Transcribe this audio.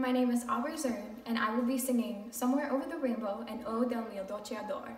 My name is Aubree Zern, and I will be singing Somewhere Over the Rainbow and O del mio dolce ador.